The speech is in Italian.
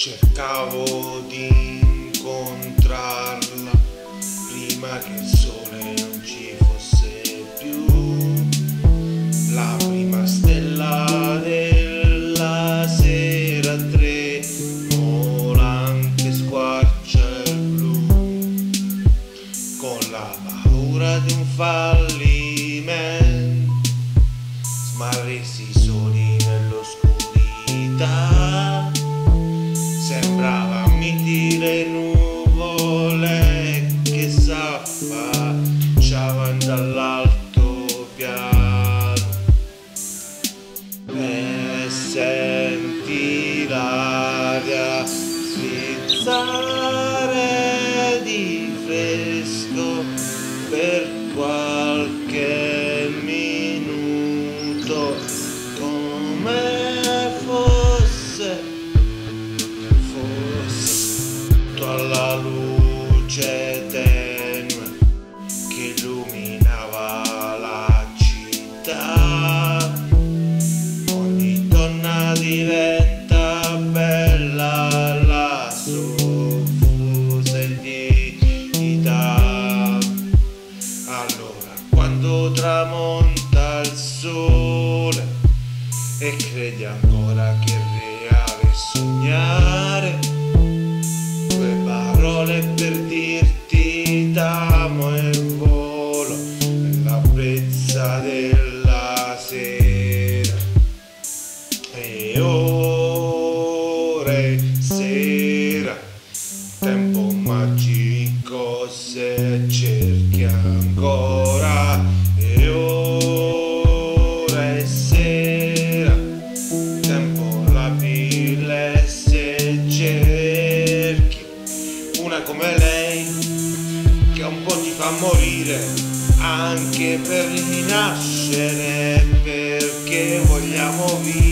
Cercavo di incontrarla prima che il sole non ci fosse più. La prima stella della sera tremolante squarcia il blu con la paura di un fallimento dall'alto piano e senti l'aria sfizzare di fresco per qualche minuto come ogni donna diventa bella la soffusa dignità. Allora quando tramonta il sole e credi ancora che è reale sognare due parole per dirti t'amo e volo nella brezza della e ore sera tempo magico se cerchi ancora. E ore sera tempo labile se cerchi una come lei che un po' ti fa morire anche per rinascere perché vogliamo vivere